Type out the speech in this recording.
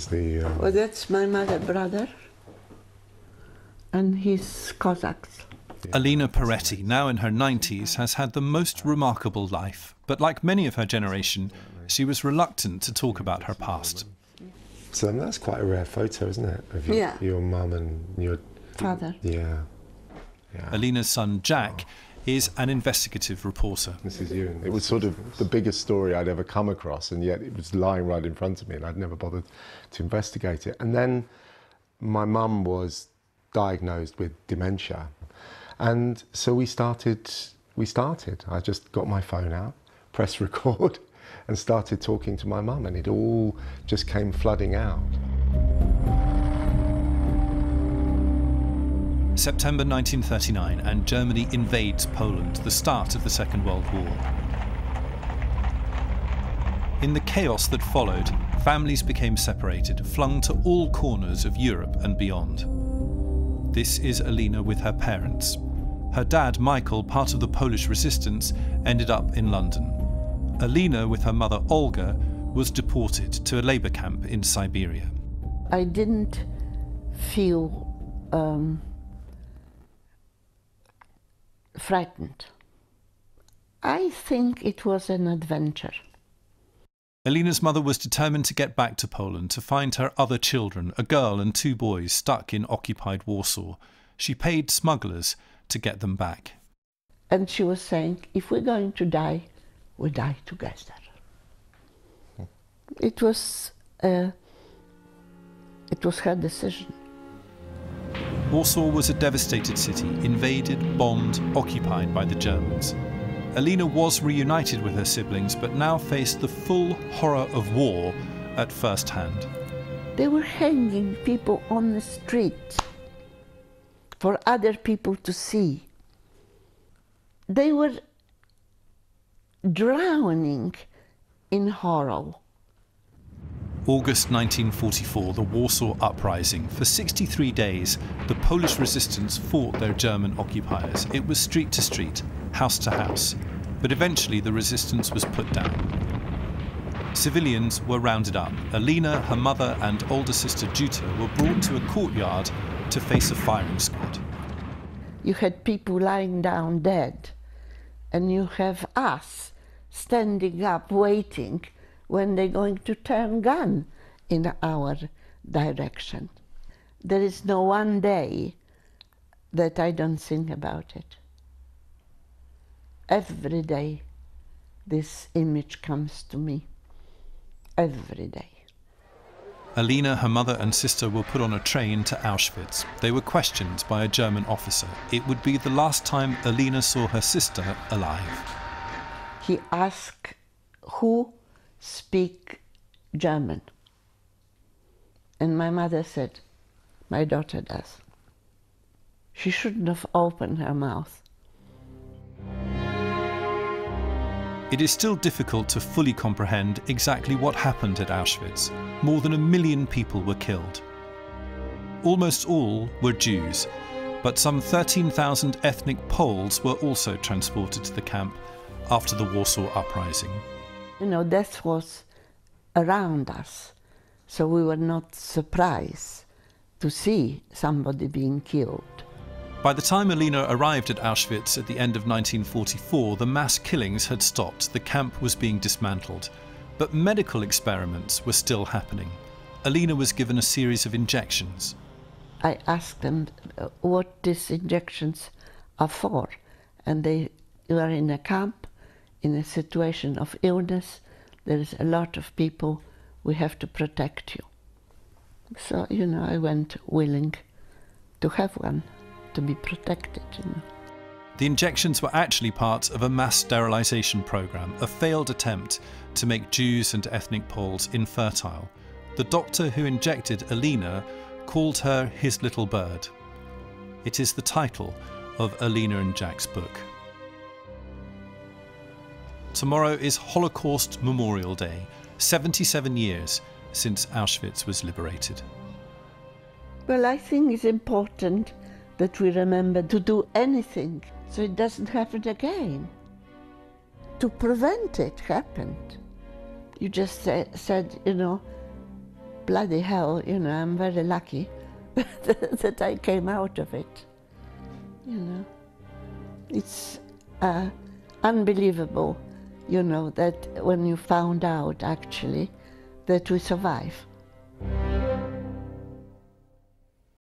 was the. Um, Well, that's my mother, brother, and he's Cossacks. Alina Peretti, now in her 90s, has had the most remarkable life, but like many of her generation, she was reluctant to talk about her past. so that's quite a rare photo, isn't it? Of your, Yeah. your mum and your. Father. Yeah. Yeah. Alina's son Jack is an investigative reporter. Is you. It was sort of the biggest story I'd ever come across, and yet it was lying right in front of me, and I'd never bothered to investigate it. And then my mum was diagnosed with dementia. And so we started, we started. I just got my phone out, pressed record, and started talking to my mum, and it all just came flooding out. September 1939, and Germany invades Poland, the start of the Second World War. In the chaos that followed, families became separated, flung to all corners of Europe and beyond. This is Alina with her parents. Her dad, Michael, part of the Polish resistance, ended up in London. Alina, with her mother Olga, was deported to a labour camp in Siberia. I didn't feel um, frightened. I think it was an adventure. Alina's mother was determined to get back to Poland to find her other children, a girl and two boys stuck in occupied Warsaw. She paid smugglers to get them back. And she was saying, if we're going to die, we die together. It was, uh, it was her decision. Warsaw was a devastated city, invaded, bombed, occupied by the Germans. Alina was reunited with her siblings, but now faced the full horror of war at first hand. They were hanging people on the street for other people to see. They were drowning in horror. August 1944, the Warsaw Uprising. For 63 days, the Polish resistance fought their German occupiers. It was street to street, house to house. But eventually, the resistance was put down. Civilians were rounded up. Alina, her mother, and older sister Jutta were brought to a courtyard to face a firing squad. You had people lying down dead, and you have us standing up waiting when they're going to turn gun in our direction. There is no one day that I don't think about it. Every day this image comes to me. Every day. Alina, her mother, and sister were put on a train to Auschwitz. They were questioned by a German officer. It would be the last time Alina saw her sister alive. He asked who speak German. And my mother said, my daughter does. She shouldn't have opened her mouth. It is still difficult to fully comprehend exactly what happened at Auschwitz. More than a million people were killed. Almost all were Jews, but some 13,000 ethnic Poles were also transported to the camp after the Warsaw Uprising. You know, death was around us, so we were not surprised to see somebody being killed. By the time Alina arrived at Auschwitz at the end of 1944, the mass killings had stopped, the camp was being dismantled. But medical experiments were still happening. Alina was given a series of injections. I asked them what these injections are for, and they were in a camp, in a situation of illness. There is a lot of people. We have to protect you. So you know, I went willing to have one, to be protected. You know. The injections were actually part of a mass sterilization program, a failed attempt to make Jews and ethnic Poles infertile. The doctor who injected Alina called her his little bird. It is the title of Alina and Jack's book. Tomorrow is Holocaust Memorial Day, 77 years since Auschwitz was liberated. Well, I think it's important that we remember to do anything so it doesn't happen again. To prevent it happened. You just sa- said, you know, bloody hell, you know, I'm very lucky that I came out of it. You know, it's uh, unbelievable, you know, that when you found out actually that we survive.